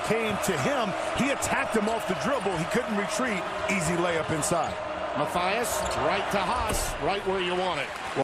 Came to him. He attacked him off the dribble. He couldn't retreat. Easy layup inside. Mathias, right to Haas, right where you want it.